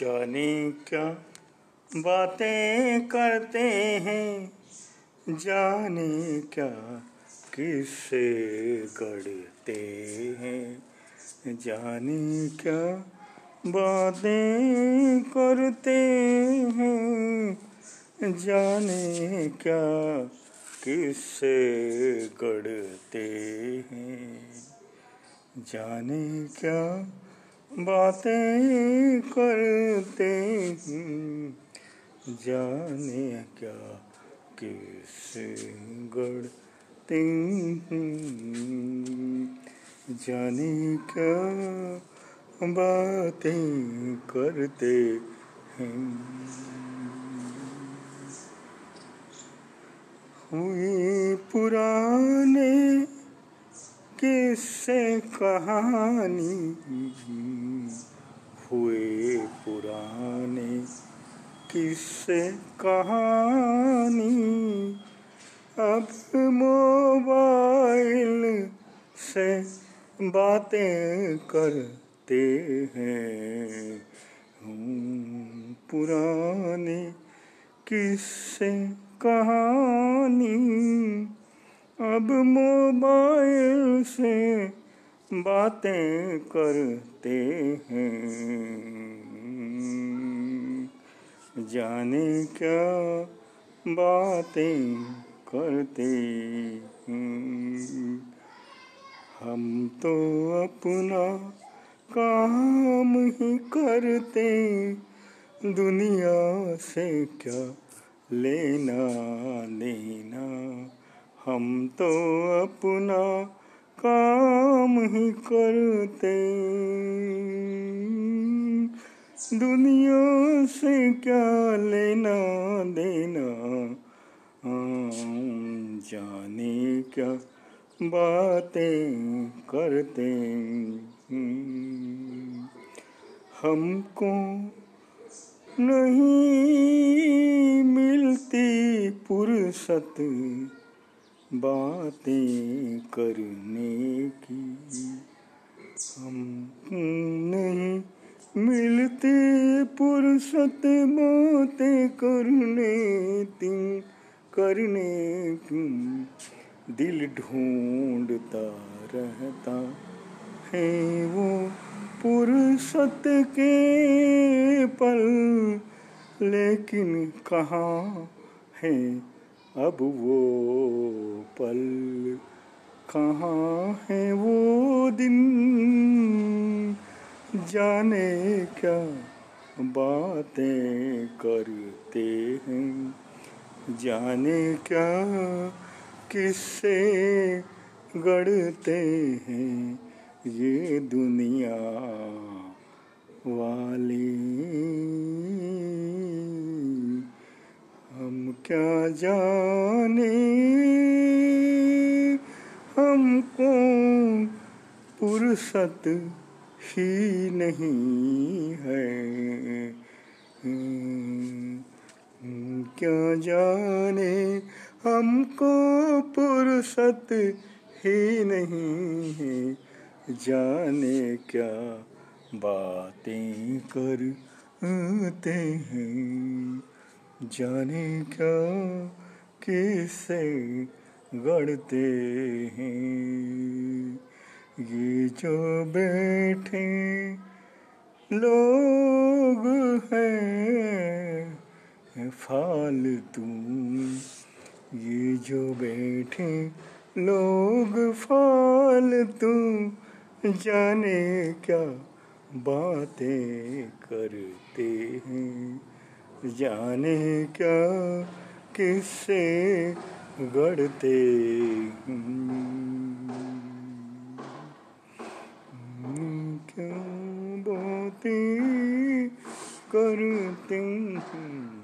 जाने क्या बातें करते हैं? जाने क्या किससे गढ़ते हैं? जाने क्या बातें करते हैं? जाने क्या किससे गढ़ते हैं? जाने क्या बातें करते हैं। जाने क्या कैसे गढ़ते जाने क्या बातें करते हैं। हुए पुराने किससे कहानी हुए पुराने किससे कहानी। अब मोबाइल से बातें करते हैं। पुराने किससे कहानी। अब मोबाइल से बातें करते हैं। जाने क्या बातें करते हैं। हम तो अपना काम ही करते दुनिया से क्या लेना देना हम तो अपना काम ही करते। दुनिया से क्या लेना देना? जाने क्या बातें करते। हमको नहीं मिलती फुर्सत। बातें करने की हम नहीं मिलते, फुर्सत बातें करने, तीन करने की दिल ढूंढता रहता है वो फुर्सत के पल। लेकिन कहाँ है अब वो कहाँ है वो दिन? जाने क्या बातें करते हैं? जाने क्या किससे गढ़ते हैं ये दुनिया वाली? हम क्या जाने हमको फुर्सत ही नहीं है। क्या जाने, हमको फुर्सत ही नहीं है। जाने क्या बातें करते हैं। जाने क्या किससे गढ़ते हैं। ये जो बैठे लोग हैं फालतू ये जो बैठे लोग फालतू जाने क्या बातें करते हैं? जाने क्या, किससे गढ़ते। क्यों बातें करते हैं?